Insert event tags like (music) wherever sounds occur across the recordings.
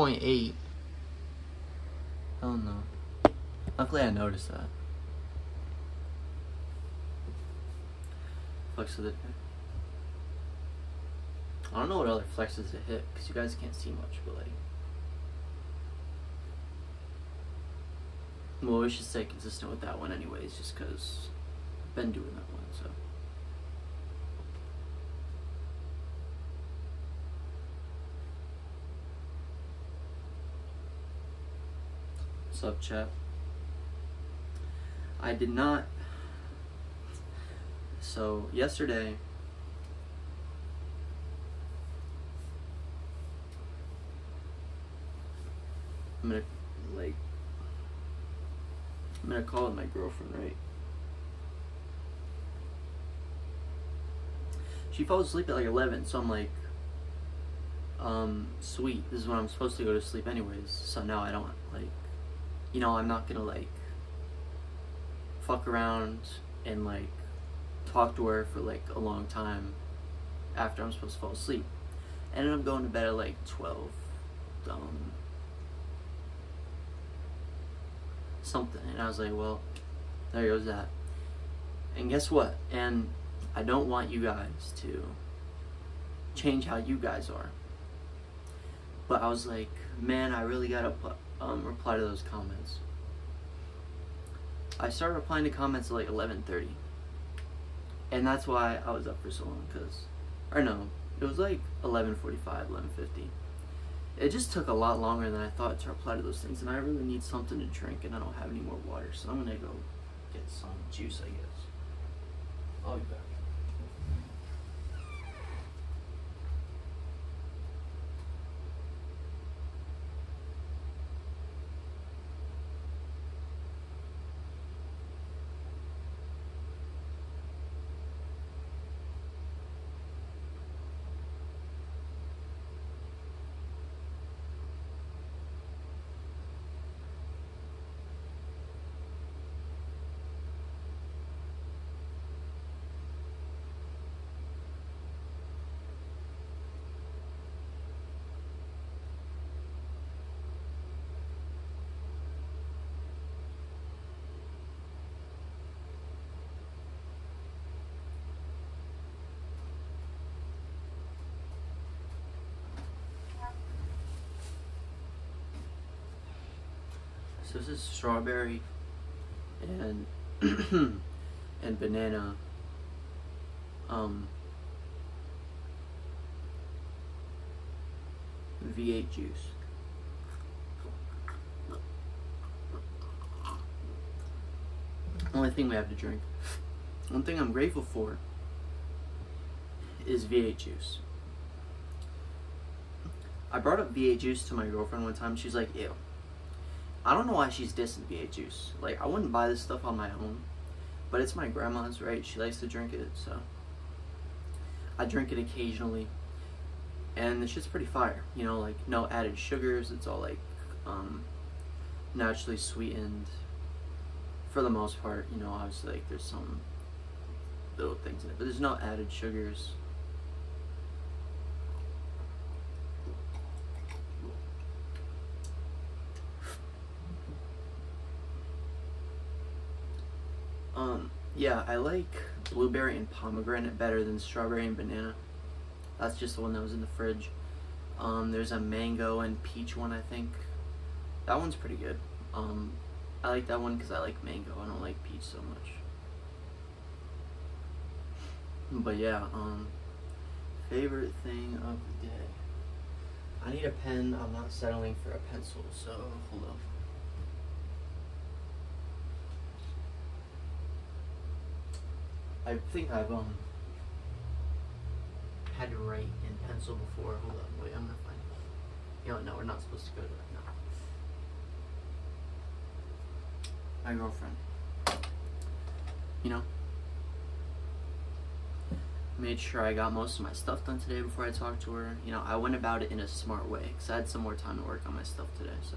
0.8. Oh no. Luckily I noticed that. Flex of the. I don't know what other flexes to hit because you guys can't see much, but like. Well, we should stay consistent with that one, anyways, just because I've been doing that one, so. What's up, chat? I did not. So, yesterday. I'm gonna, like. I'm gonna call it my girlfriend, right? She falls asleep at like 11, so I'm like, um, sweet, this is when I'm supposed to go to sleep anyways, so now I don't, like, you know, I'm not gonna, like, fuck around and, like, talk to her for, like, a long time after I'm supposed to fall asleep. Ended up going to bed at, like, 12, um, something. And I was like, well, there goes that. And guess what? And I don't want you guys to change how you guys are. But I was like, man, I really gotta um, reply to those comments. I started replying to comments at like 11:30, and that's why I was up for so long. Cause, or no, it was like 11:45, 11:50 it just took a lot longer than I thought to reply to those things, and I really need something to drink, and I don't have any more water, so I'm gonna go get some juice, I guess. I'll be back. So this is strawberry and (clears throat) and banana um V8 juice. Only thing we have to drink. One thing I'm grateful for is V8 juice. I brought up V8 juice to my girlfriend one time. She's like, ew. I don't know why she's dissing V8 juice. Like, I wouldn't buy this stuff on my own. But it's my grandma's, right? She likes to drink it, so. I drink it occasionally. And the shit's pretty fire. You know, like, no added sugars. It's all, like, um, naturally sweetened. For the most part, you know, obviously, like, there's some little things in it. But there's no added sugars. Um, yeah, I like blueberry and pomegranate better than strawberry and banana. That's just the one that was in the fridge. Um, there's a mango and peach one, I think. That one's pretty good. Um, I like that one because I like mango. I don't like peach so much. But yeah, um, favorite thing of the day. I need a pen. I'm not settling for a pencil, so hold on. I think I've um had to write in pencil before. Hold on, wait, I'm gonna find it. You know, no, we're not supposed to go to that. No. My girlfriend. You know. Made sure I got most of my stuff done today before I talked to her. You know, I went about it in a smart way because I had some more time to work on my stuff today. So.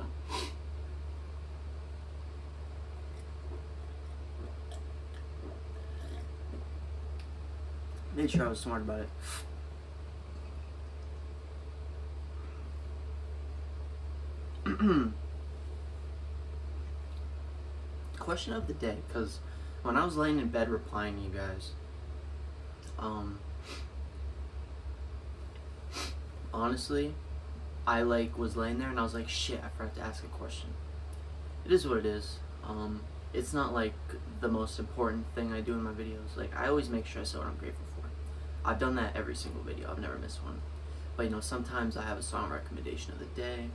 Made sure I was smart about it. (clears throat) question of the day, because when I was laying in bed replying to you guys, um, honestly, I like was laying there and I was like, shit, I forgot to ask a question. It is what it is. Um, it's not like the most important thing I do in my videos. Like I always make sure I say what I'm grateful. I've done that every single video. I've never missed one. But you know, sometimes I have a song recommendation of the day,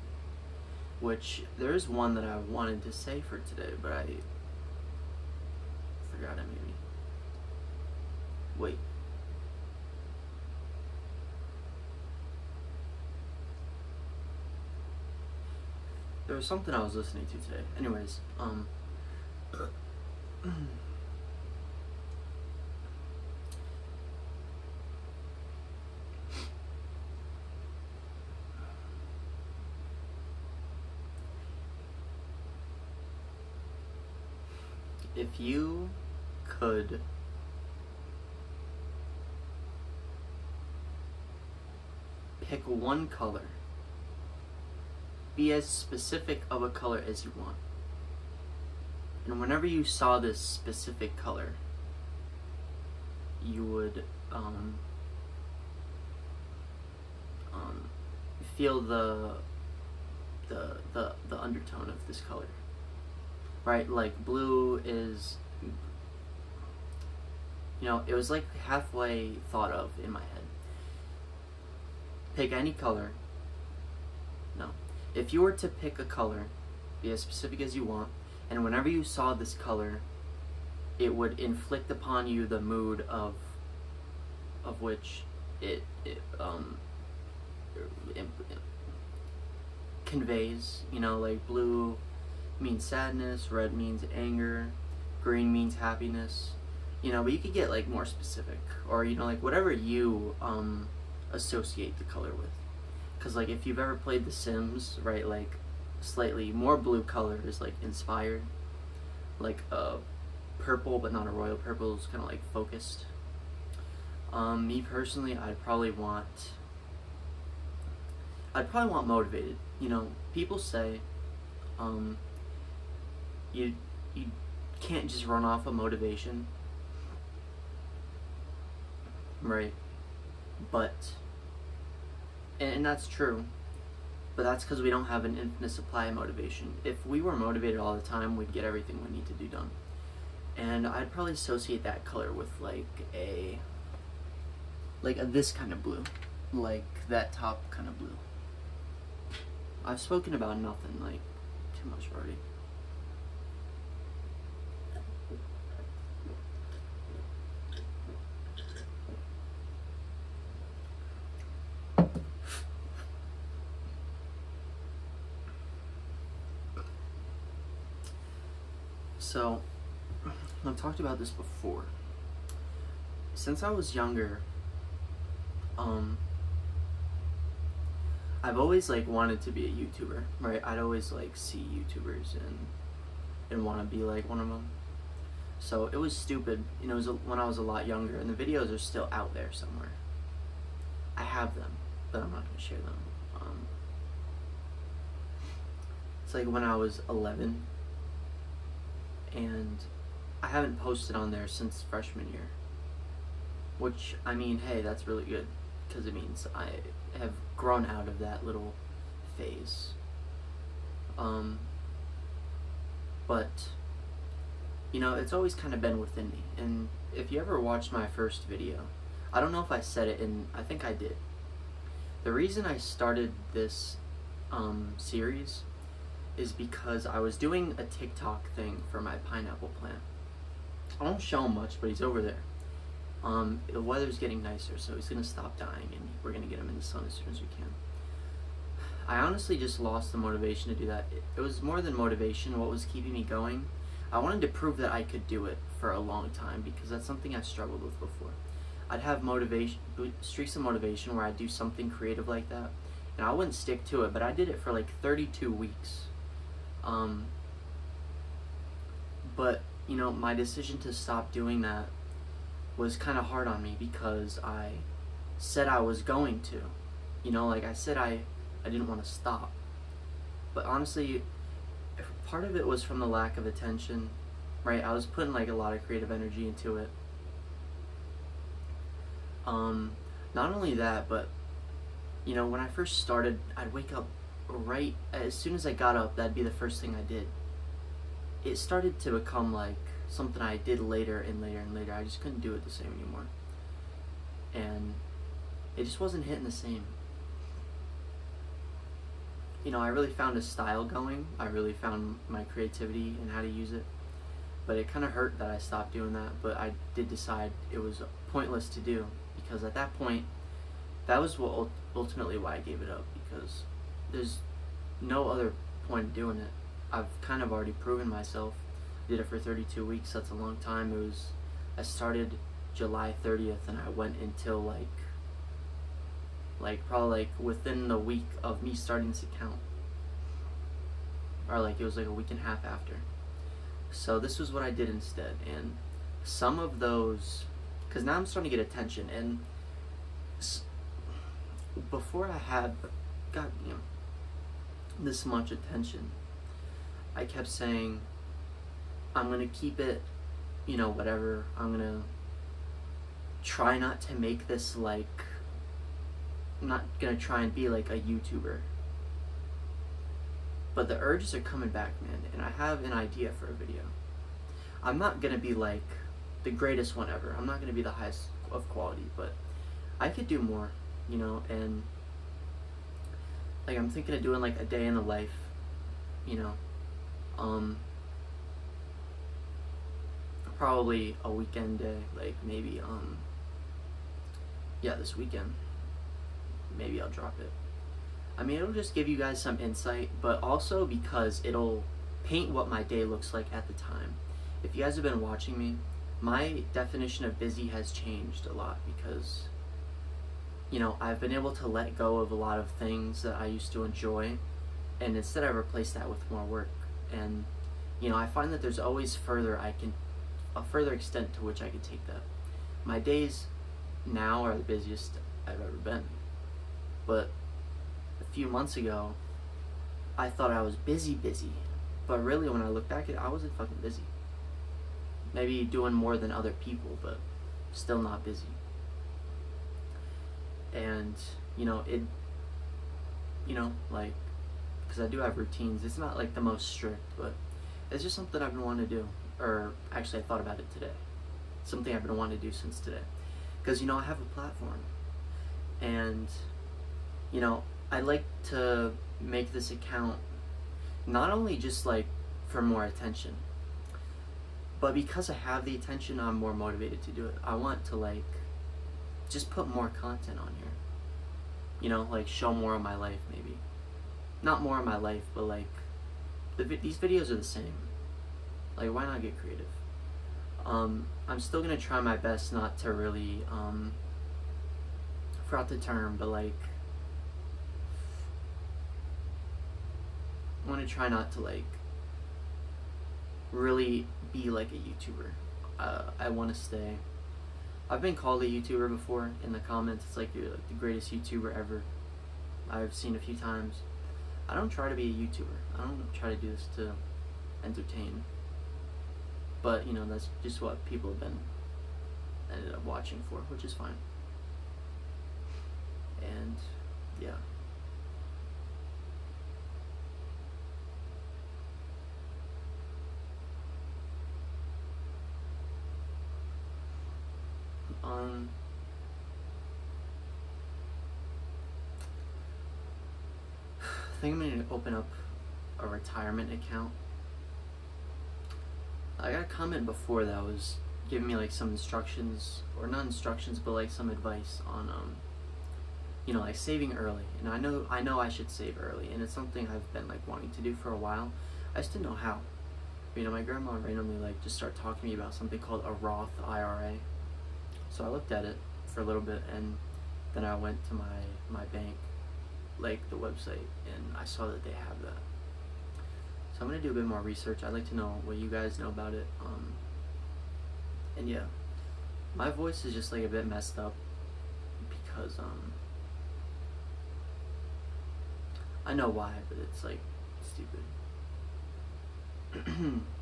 which there is one that I wanted to say for today, but I forgot it maybe. Wait. There was something I was listening to today. Anyways, um (clears throat) if you could pick one color, be as specific of a color as you want. And whenever you saw this specific color, you would um, um, feel the, the the the undertone of this color right? Like blue is, you know, it was like halfway thought of in my head. Pick any color. No. If you were to pick a color, be as specific as you want, and whenever you saw this color, it would inflict upon you the mood of, of which it, it um, conveys. You know, like blue means sadness, red means anger, green means happiness. You know, but you could get like more specific or you know like whatever you um associate the color with. Cuz like if you've ever played The Sims, right, like slightly more blue color is like inspired. Like a purple but not a royal purple is kind of like focused. Um me personally, I'd probably want I'd probably want motivated. You know, people say um you you can't just run off of motivation. Right. But and, and that's true. But that's because we don't have an infinite supply of motivation. If we were motivated all the time we'd get everything we need to do done. And i'd probably associate that color with like a like a this kind of blue. Like that top kind of blue. I've spoken about nothing like too much already So, I've talked about this before. Since I was younger, um, I've always like wanted to be a YouTuber, right? I'd always like see YouTubers and and want to be like one of them. So it was stupid, you know, it was when I was a lot younger, and the videos are still out there somewhere. I have them, but I'm not gonna share them. Um, it's like when I was 11 and I haven't posted on there since freshman year. Which, I mean, hey, that's really good because it means I have grown out of that little phase. Um, but, you know, it's always kind of been within me. And if you ever watched my first video, I don't know if I said it, and I think I did. The reason I started this um, series is because I was doing a TikTok thing for my pineapple plant. I don't show him much, but he's over there. Um, the weather's getting nicer, so he's gonna stop dying, and we're gonna get him in the sun as soon as we can. I honestly just lost the motivation to do that. It, it was more than motivation. What was keeping me going? I wanted to prove that I could do it for a long time because that's something I've struggled with before. I'd have motivation, streaks of motivation where I'd do something creative like that, and I wouldn't stick to it, but I did it for like 32 weeks um, but, you know, my decision to stop doing that was kind of hard on me because I said I was going to. You know, like I said I, I didn't want to stop. but honestly, part of it was from the lack of attention, right? I was putting like a lot of creative energy into it. Um, not only that, but you know, when I first started, I'd wake up right as soon as I got up. That'd be the first thing I did. It started to become like something I did later and later and later. I just couldn't do it the same anymore, and it just wasn't hitting the same. You know, I really found a style going. I really found my creativity and how to use it. But it kind of hurt that I stopped doing that. But I did decide it was pointless to do because at that point, that was what ultimately why I gave it up because there's no other point in doing it. I've kind of already proven myself. Did it for 32 weeks. That's a long time. It was I started July 30th and I went until like like probably like within the week of me starting this account or like it was like a week and a half after so this was what I did instead and some of those because now I'm starting to get attention and before I had got you know this much attention I kept saying I'm gonna keep it you know whatever I'm gonna try not to make this like I'm not gonna try and be like a YouTuber. But the urges are coming back, man, and I have an idea for a video. I'm not gonna be like the greatest one ever. I'm not gonna be the highest of quality, but I could do more, you know, and like I'm thinking of doing like a day in the life, you know. Um probably a weekend day, like maybe um yeah, this weekend maybe I'll drop it. I mean, it'll just give you guys some insight, but also because it'll paint what my day looks like at the time. If you guys have been watching me, my definition of busy has changed a lot because, you know, I've been able to let go of a lot of things that I used to enjoy, and instead I replaced that with more work. And, you know, I find that there's always further I can, a further extent to which I can take that. My days now are the busiest I've ever been. But a few months ago, I thought I was busy, busy. But really, when I look back at it, I wasn't fucking busy. Maybe doing more than other people, but still not busy. And, you know, it, you know, like, because I do have routines. It's not like the most strict, but it's just something I've been wanting to do. Or actually, I thought about it today. Something I've been wanting to do since today. Because, you know, I have a platform. And you know, I like to make this account not only just like for more attention, but because I have the attention, I'm more motivated to do it. I want to like just put more content on here. You know, like show more of my life maybe. Not more of my life, but like the vi- these videos are the same. Like why not get creative? Um, I'm still gonna try my best not to really um, forgot the term, but like I want to try not to like really be like a YouTuber. Uh, I want to stay. I've been called a YouTuber before in the comments. It's like you're like the greatest YouTuber ever. I've seen a few times. I don't try to be a YouTuber. I don't try to do this to entertain. But you know that's just what people have been ended up watching for, which is fine. And yeah. I (sighs) think I'm going to open up a retirement account. I got a comment before that was giving me like some instructions, or not instructions, but like some advice on, um, you know, like saving early. And I know, I know I should save early, and it's something I've been like wanting to do for a while. I just didn't know how. You know, my grandma randomly like just started talking to me about something called a Roth IRA. So I looked at it for a little bit, and then I went to my my bank, like the website, and I saw that they have that. So I'm gonna do a bit more research. I'd like to know what you guys know about it. Um, and yeah, my voice is just like a bit messed up because um, I know why, but it's like stupid. (clears throat)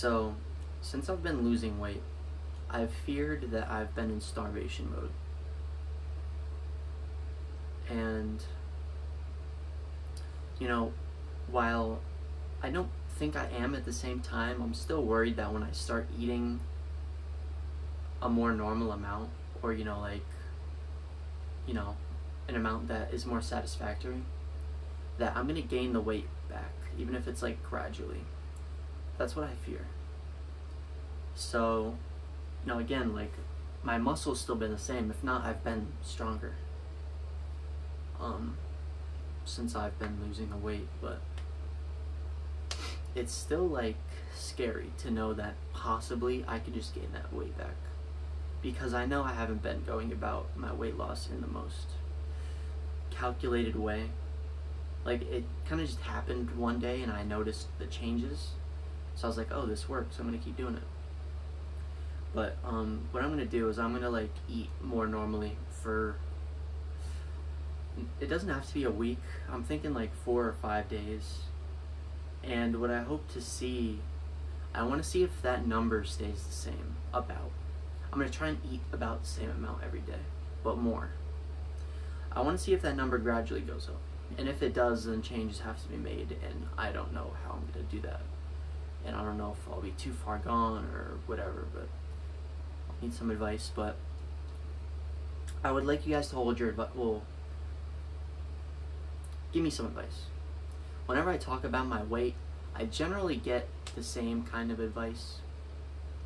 so, since I've been losing weight, I've feared that I've been in starvation mode. And, you know, while I don't think I am at the same time, I'm still worried that when I start eating a more normal amount, or, you know, like, you know, an amount that is more satisfactory, that I'm gonna gain the weight back, even if it's like gradually. That's what I fear. So, you know, again, like my muscles still been the same. If not, I've been stronger. Um, since I've been losing the weight, but it's still like scary to know that possibly I could just gain that weight back because I know I haven't been going about my weight loss in the most calculated way. Like it kind of just happened one day and I noticed the changes. So I was like, "Oh, this works. I'm going to keep doing it." But um, what I'm gonna do is I'm gonna like eat more normally for. It doesn't have to be a week. I'm thinking like four or five days. And what I hope to see, I want to see if that number stays the same. About. I'm gonna try and eat about the same amount every day, but more. I want to see if that number gradually goes up. And if it does, then changes have to be made, and I don't know how I'm gonna do that. And I don't know if I'll be too far gone or whatever, but I need some advice, but I would like you guys to hold your advice. Well, give me some advice. Whenever I talk about my weight, I generally get the same kind of advice.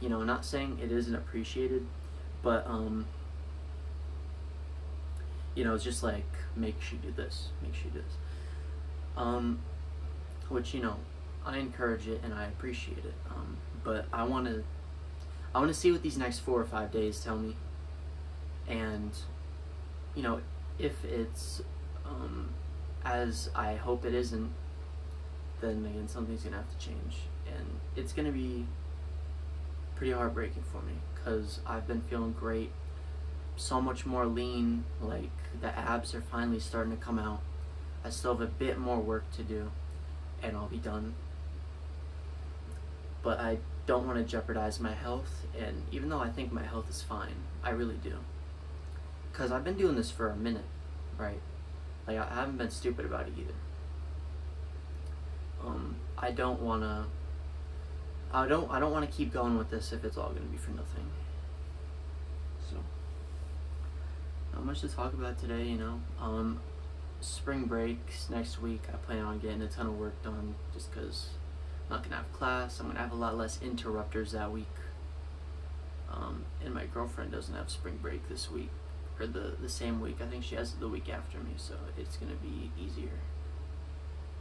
You know, not saying it isn't appreciated, but um, you know, it's just like make sure you do this, make sure you do this. Um, which you know, I encourage it and I appreciate it. Um, but I want to I want to see what these next four or five days tell me. And, you know, if it's um, as I hope it isn't, then again, something's to have to change. And it's going to be pretty heartbreaking for me because I've been feeling great, so much more lean, like the abs are finally starting to come out. I still have a bit more work to do, and I'll be done. But I don't want to jeopardize my health, and even though I think my health is fine, I really do. Because I've been doing this for a minute, right? Like, I haven't been stupid about it either. Um, I don't want to... I don't, I don't want to keep going with this if it's all going to be for nothing. So, not much to talk about today, you know. Um, spring breaks next week. I plan on getting a ton of work done just because not gonna have class. I'm gonna have a lot less interrupters that week. Um, and my girlfriend doesn't have spring break this week or the the same week. I think she has the week after me, so it's gonna be easier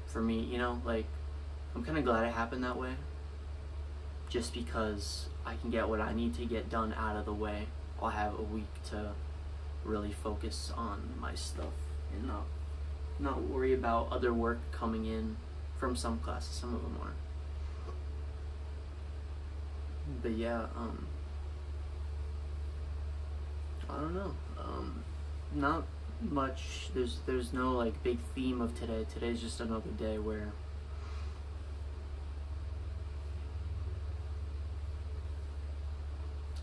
for me. You know, like I'm kind of glad it happened that way, just because I can get what I need to get done out of the way. I'll have a week to really focus on my stuff and not not worry about other work coming in from some classes. Some of them aren't but yeah, um, I don't know. Um, not much. There's there's no like big theme of today. Today's just another day where.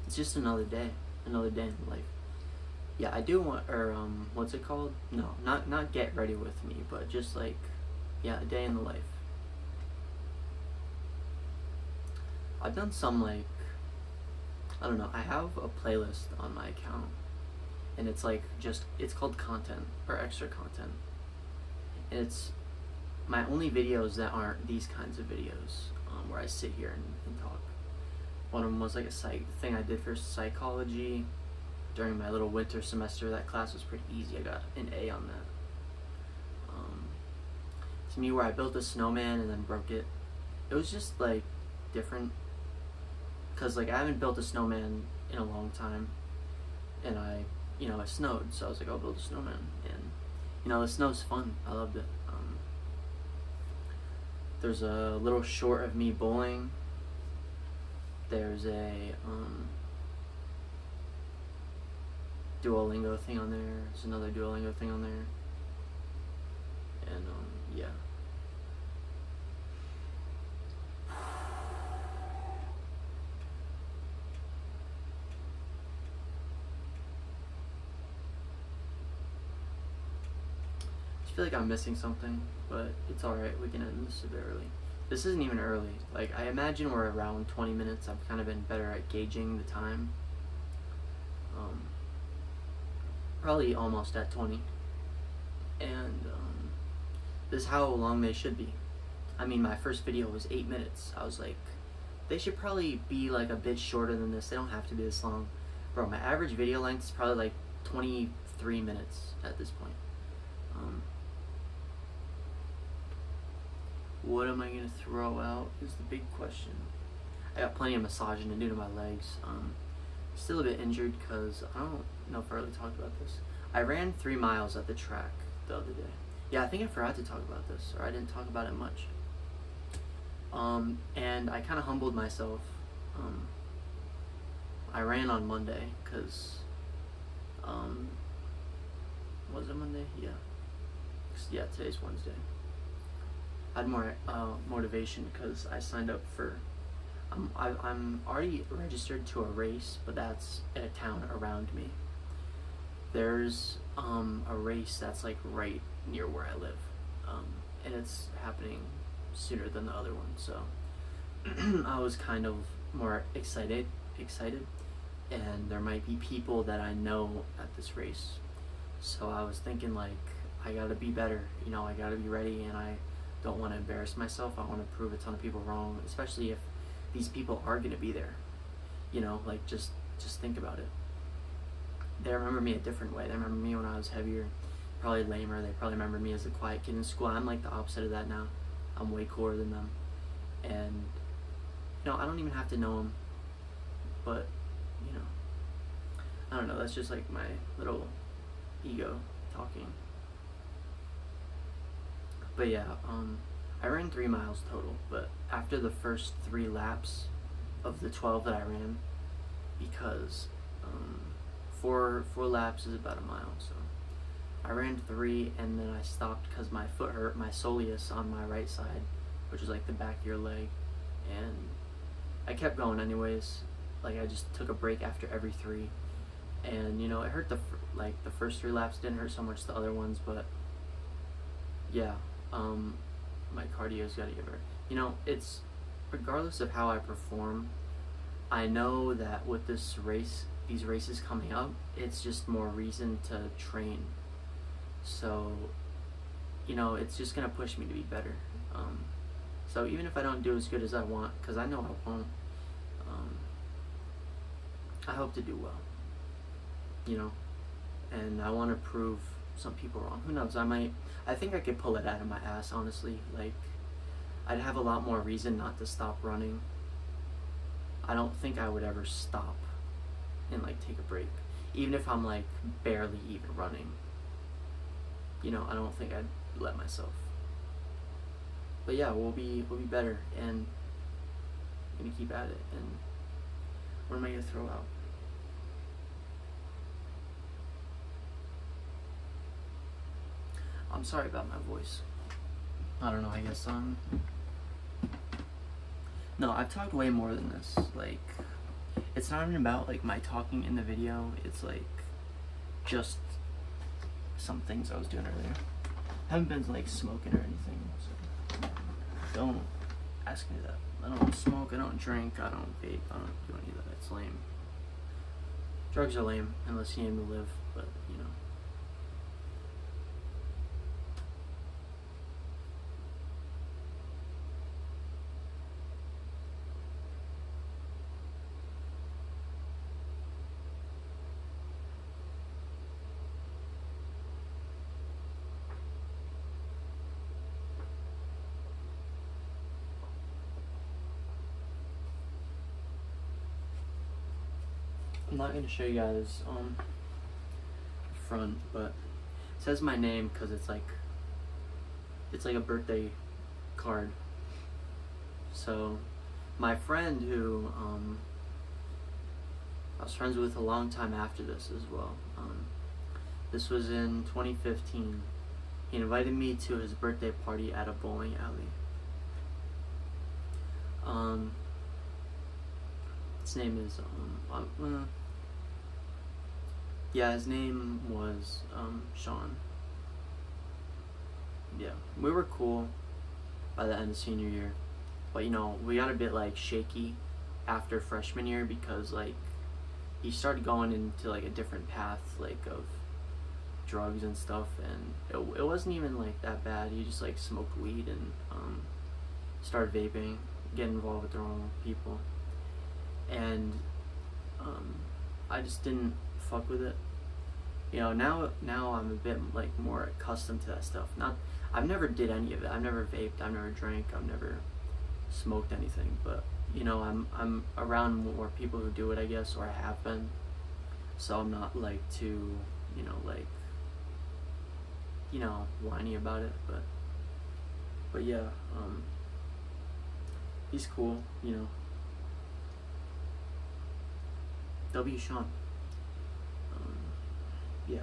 It's just another day, another day in life. Yeah, I do want, or um, what's it called? No, not not get ready with me, but just like, yeah, a day in the life. I've done some like I don't know. I have a playlist on my account, and it's like just it's called content or extra content. And it's my only videos that aren't these kinds of videos um, where I sit here and, and talk. One of them was like a psych thing I did for psychology during my little winter semester. That class was pretty easy. I got an A on that. Um, to me, where I built a snowman and then broke it. It was just like different because like I haven't built a snowman in a long time, and I, you know, it snowed, so I was like, I'll build a snowman, and you know, the snow's fun. I loved it. Um, there's a little short of me bowling. There's a um, Duolingo thing on there. There's another Duolingo thing on there. And um, yeah. I feel like I'm missing something, but it's alright. We can end this a bit early. This isn't even early. Like, I imagine we're around 20 minutes. I've kind of been better at gauging the time. Um, probably almost at 20. And um, this is how long they should be. I mean, my first video was 8 minutes. I was like, they should probably be like a bit shorter than this. They don't have to be this long. Bro, my average video length is probably like 23 minutes at this point. Um, what am I going to throw out is the big question. I got plenty of massaging to do to my legs. Um, still a bit injured because I don't know if I really talked about this. I ran three miles at the track the other day. Yeah, I think I forgot to talk about this, or I didn't talk about it much. Um, and I kind of humbled myself. Um, I ran on Monday because, um, was it Monday? Yeah. Yeah, today's Wednesday. I had more uh, motivation because I signed up for. Um, I, I'm already registered to a race, but that's in a town around me. There's um, a race that's like right near where I live, um, and it's happening sooner than the other one. So (clears throat) I was kind of more excited, excited, and there might be people that I know at this race. So I was thinking like I gotta be better, you know, I gotta be ready, and I don't want to embarrass myself. I want to prove a ton of people wrong, especially if these people are going to be there. You know, like just just think about it. They remember me a different way. They remember me when I was heavier, probably lamer. They probably remember me as a quiet kid in school. I'm like the opposite of that now. I'm way cooler than them, and you know I don't even have to know them, but you know I don't know. That's just like my little ego talking. But yeah, um, I ran three miles total. But after the first three laps of the 12 that I ran, because um, four four laps is about a mile, so I ran three and then I stopped because my foot hurt, my soleus on my right side, which is like the back of your leg, and I kept going anyways. Like I just took a break after every three, and you know it hurt the like the first three laps didn't hurt so much the other ones, but yeah, um, my cardio's got to get better. You know, it's regardless of how I perform, I know that with this race, these races coming up, it's just more reason to train. So, you know, it's just gonna push me to be better. Um, so even if I don't do as good as I want, because I know I won't, um, I hope to do well. You know, and I want to prove some people wrong. Who knows? I might. I think I could pull it out of my ass. Honestly, like I'd have a lot more reason not to stop running. I don't think I would ever stop and like take a break, even if I'm like barely even running. You know, I don't think I'd let myself. But yeah, we'll be we'll be better and I'm gonna keep at it. And what am I gonna throw out? I'm sorry about my voice. I don't know, I guess, I'm... No, I've talked way more than this. Like, it's not even about, like, my talking in the video. It's, like, just some things I was doing earlier. I haven't been, like, smoking or anything, so don't ask me that. I don't smoke, I don't drink, I don't vape, I don't do any of that. It's lame. Drugs are lame, unless you aim to live, but, you know. I'm not gonna show you guys um front, but it says my name because it's like it's like a birthday card. So my friend who um I was friends with a long time after this as well. Um, this was in 2015. He invited me to his birthday party at a bowling alley. Um, his name is um, uh, yeah, his name was um, Sean. Yeah, we were cool by the end of senior year, but you know we got a bit like shaky after freshman year because like he started going into like a different path like of drugs and stuff and it, it wasn't even like that bad he just like smoked weed and um, started vaping get involved with the wrong people and um, i just didn't fuck with it. You know now now i'm a bit like more accustomed to that stuff. Not i've never did any of it. I've never vaped. I've never drank. I've never smoked anything. But you know i'm i'm around more people who do it i guess or i have been. So i'm not like too you know like you know, whiny about it, but but yeah, um, he's cool, you know. W. Sean. Um, yeah.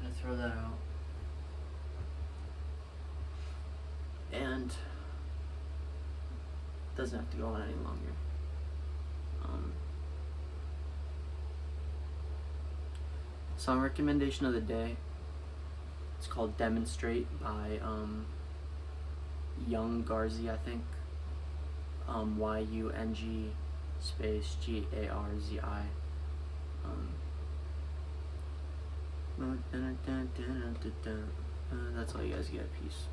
Gonna throw that out. And doesn't have to go on any longer. Um, Song recommendation of the day. It's called Demonstrate by um, Young Garzi, I think. Um, y U N G space G A R Z I. Um, uh, that's all you guys get. Peace.